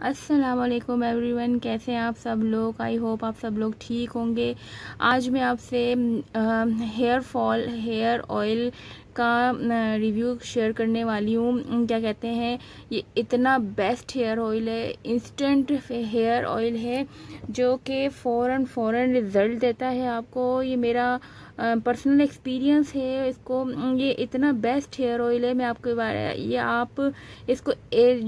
असलकुम एवरीवन कैसे हैं आप सब लोग? आई होप आप सब लोग ठीक होंगे। आज मैं आपसे हेयर फॉल हेयर ऑयल का रिव्यू शेयर करने वाली हूँ। क्या कहते हैं, ये इतना बेस्ट हेयर ऑयल है इंस्टेंट हेयर ऑयल है, जो कि फ़ौर फ़ौर रिज़ल्ट देता है आपको। ये मेरा पर्सनल एक्सपीरियंस है इसको। ये इतना बेस्ट हेयर ऑयल है, मैं आपको बारे, ये आप इसको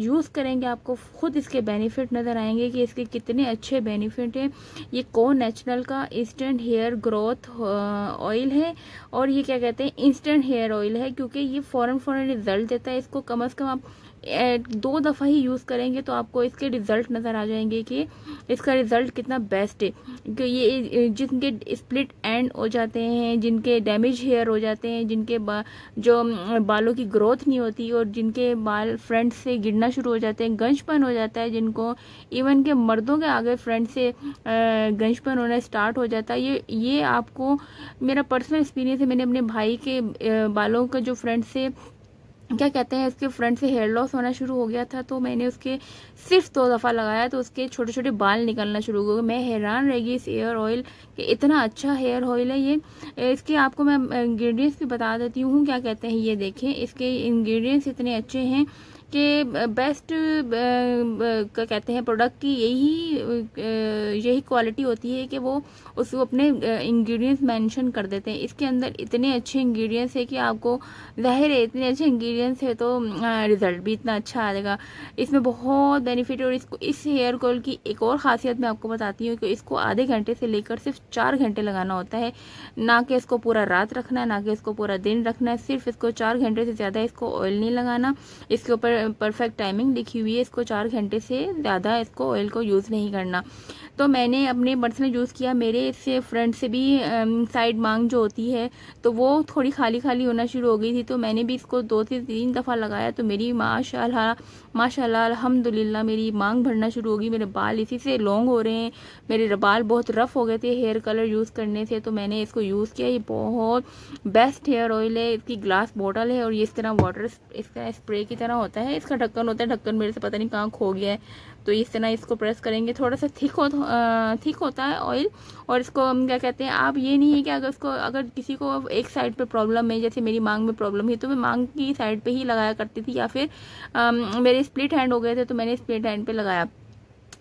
यूज़ करेंगे, आपको खुद इसके बेनिफिट नज़र आएँगे कि इसके कितने अच्छे बेनिफिट हैं। ये को नेचुरल का इंस्टेंट हेयर ग्रोथ ऑयल है। और ये क्या कहते हैं इंस्टेंट हेयर ऑयल है क्योंकि ये फ़ौरन फ़ौरन रिज़ल्ट देता है इसको कम अज़ कम आप दो दफ़ा ही यूज़ करेंगे तो आपको इसके रिज़ल्ट नज़र आ जाएँगे कि इसका रिज़ल्ट कितना बेस्ट है। क्योंकि ये जिनके स्प्लिट एंड हो जाते हैं जिनके डैमेज हेयर हो जाते हैं जिनके बा, जो बालों की ग्रोथ नहीं होती और जिनके बाल फ्रंट से गिरना शुरू हो जाते हैं गंजपन हो जाता है जिनको इवन के मर्दों के आगे फ्रंट से गंजपन होना स्टार्ट हो जाता है। ये ये आपको मेरा पर्सनल एक्सपीरियंस है मैंने अपने भाई के बालों का जो फ्रंट से क्या कहते हैं, इसके फ्रंट से हेयर लॉस होना शुरू हो गया था तो मैंने उसके सिर्फ़ दो दफ़ा लगाया तो उसके छोटे छोटे बाल निकलना शुरू हो गए। मैं हैरान रह गई इस हेयर ऑयल कि, इतना अच्छा हेयर ऑयल है ये। इसके आपको मैं इंग्रेडिएंट्स भी बता देती हूँ, क्या कहते हैं, ये देखें, इसके इंग्रेडिएंट्स इतने अच्छे हैं। कि बेस्ट क्या कहते हैं प्रोडक्ट की यही यही क्वालिटी होती है कि वो उसको अपने इंग्रेडिएंट्स मेंशन कर देते हैं। इसके अंदर इतने अच्छे इंग्रेडिएंट्स है कि आपको ज़ाहिर है, इतने अच्छे इंग्रेडिएंट्स है तो रिज़ल्ट भी इतना अच्छा आ जाएगा। इसमें बहुत बेनिफिट और इसको, इस हेयर ऑयल की एक और ख़ासियत मैं आपको बताती हूँ कि इसको आधे घंटे से लेकर सिर्फ़ चार घंटे लगाना होता है। ना कि इसको पूरा रात रखना है, ना कि इसको पूरा दिन रखना है। सिर्फ़ इसको चार घंटे से ज़्यादा इसको ऑयल नहीं लगाना। इसके ऊपर परफेक्ट टाइमिंग लिखी हुई है इसको चार घंटे से ज़्यादा इसको ऑयल को यूज़ नहीं करना। तो मैंने अपने पर्सनल यूज़ किया। मेरे इससे फ्रंट से भी साइड मांग जो होती है तो वो थोड़ी खाली खाली होना शुरू हो गई थी। तो मैंने भी इसको दो से तीन दफ़ा लगाया। तो मेरी माशाल्लाह माशाल्लाह, अल्हम्दुलिल्लाह, मेरी मांग भरना शुरू हो गई। मेरे बाल इसी से लॉन्ग हो रहे हैं। मेरे बाल बहुत रफ़ हो गए थे हेयर कलर यूज़ करने से। तो मैंने इसको यूज़ किया। ये बहुत बेस्ट हेयर ऑयल है। इसकी ग्लास बॉटल है और ये इस तरह वाटर इसका स्प्रे की तरह होता है। इसका ढक्कन होता है। ढक्कन मेरे से पता नहीं कहाँ खो गया है। तो इस तरह इसको प्रेस करेंगे। थोड़ा सा थिक हो थिक होता है ऑयल और इसको हम क्या कहते हैं आप ये नहीं है कि अगर उसको अगर किसी को एक साइड पे प्रॉब्लम है जैसे मेरी मांग में प्रॉब्लम है तो मैं मांग की साइड पे ही लगाया करती थी या फिर आ, मेरे स्प्लिट हैंड हो गए थे तो मैंने स्प्लिट हैंड पे लगाया।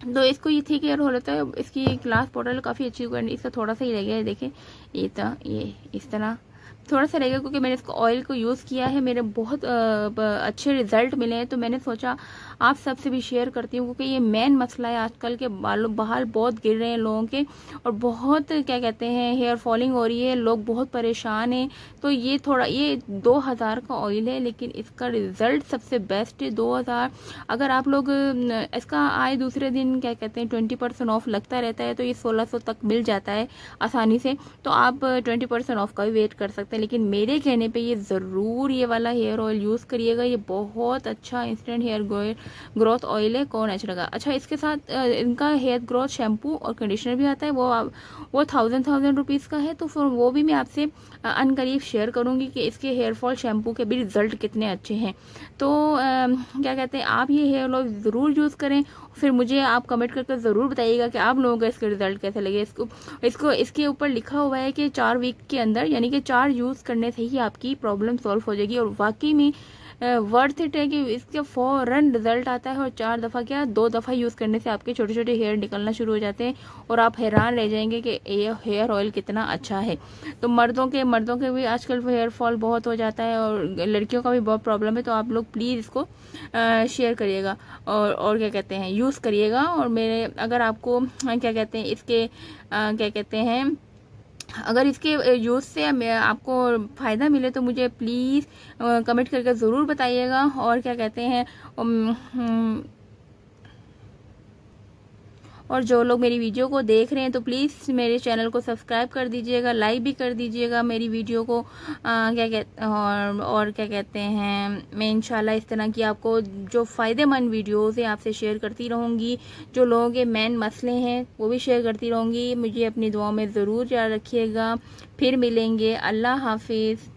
तो इसको ये थिक एयर हो रहा है इसकी ग्लास बॉटल काफ़ी अच्छी इसका थोड़ा सा ही रह गया है देखें ये था ये इस तरह। थोड़ा सा रहेगा क्योंकि मैंने इसको ऑयल को यूज़ किया है, मेरे बहुत अच्छे रिज़ल्ट मिले हैं तो मैंने सोचा आप सबसे भी शेयर करती हूँ क्योंकि ये मेन मसला है आजकल के बालों, बाल बहुत गिर रहे हैं लोगों के और बहुत, क्या कहते हैं हेयर फॉलिंग हो रही है, लोग बहुत परेशान हैं। तो ये थोड़ा, ये दो हज़ार का ऑयल है, लेकिन इसका रिज़ल्ट सबसे बेस्ट है दो हज़ार। अगर आप लोग इसका आए दूसरे दिन, क्या कहते हैं ट्वेंटी परसेंट ऑफ़ लगता रहता है तो ये सोलह सौ तक मिल जाता है आसानी से। तो आप ट्वेंटी परसेंट ऑफ़ का भी वेट कर सकते हैं लेकिन मेरे कहने पे ये ज़रूर ये वाला हेयर ऑयल यूज़ करिएगा। ये बहुत अच्छा इंस्टेंट हेयर ग्रोथ ऑयल है कौन नेचुरल का? अच्छा इसके साथ इनका हेयर ग्रोथ शैम्पू और कंडीशनर भी आता है वो वो थाउज़ेंड थाउज़ेंड रुपीज़ का है तो फिर वो भी मैं आपसे अनकरीब शेयर करूँगी कि इसके हेयर फॉल शैम्पू के भी रिज़ल्ट कितने अच्छे हैं। तो आ, क्या कहते हैं आप ये हेयर ऑयल ज़रूर यूज़ करें फिर मुझे आप कमेंट करके ज़रूर बताइएगा कि आप लोगों का इसके रिज़ल्ट कैसे लगे। इसको इसको इसके ऊपर लिखा हुआ है कि चार वीक के अंदर यानी कि चार यूज़ करने से ही आपकी प्रॉब्लम सॉल्व हो जाएगी। और वाकई में वर्थ इट है कि इसके फ़ौरन रिज़ल्ट आता है और चार दफ़ा क्या, दो दफ़ा यूज़ करने से आपके छोटे छोटे हेयर निकलना शुरू हो जाते हैं और आप हैरान रह जाएँगे कि ये हेयर ऑयल कितना अच्छा है। तो मर्दों के मर्दों के भी आजकल हेयर फॉल बहुत हो जाता है और लड़कियों का भी बहुत प्रॉब्लम है तो आप लोग प्लीज़ इसको शेयर करिएगा। और और क्या कहते हैं यूज़ करिएगा। और मेरे, अगर आपको, क्या कहते हैं, इसके क्या कहते हैं अगर इसके यूज़ से आपको फ़ायदा मिले तो मुझे प्लीज़ कमेंट करके ज़रूर बताइएगा। और क्या कहते हैं और जो लोग मेरी वीडियो को देख रहे हैं तो प्लीज़ मेरे चैनल को सब्सक्राइब कर दीजिएगा लाइक भी कर दीजिएगा मेरी वीडियो को। आ, क्या कहते और, और क्या कहते हैं मैं इंशाल्लाह इस तरह की आपको जो फ़ायदेमंद वीडियोज़ हैं आपसे शेयर करती रहूँगी। जो लोगों के मेन मसले हैं वो भी शेयर करती रहूँगी। मुझे अपनी दुआ में ज़रूर याद रखिएगा। फिर मिलेंगे। अल्लाह हाफिज़।